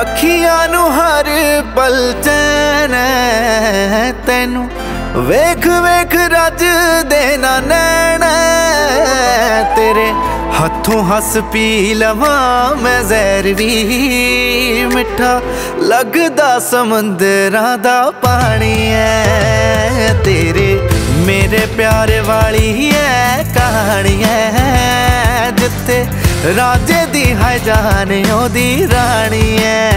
ਅੱਖੀਆਂ ਨੂੰ ਹਰ ਪਲ ਚੈਨ ਤੈਨੂੰ। ਵੇਖ ਵੇਖ ਰੱਜ ਦੇ ਨਾ ਨੈਣ ਤੇਰੇ। ਹੱਥੋਂ ਹੱਸ ਪੀ ਲਵਾਂ ਮੈਂ ਜ਼ਹਿਰ ਵੀ ਮਿੱਠਾ। ਲੱਗਦਾ ਸਮੁੰਦਰਾਂ ਦਾ ਪਾਣੀ ਐ ਤੇਰੇ। ਮੇਰੇ ਪਿਆਰ ਵਾਲੀ ਐ ਕਹਾਣੀ ਐ ਜਿੱਥੇ ਰਾਜੇ ਦੀ ਹੈ ਜਾਨ ਉਹਦੀ ਰਾਣੀ ਐ।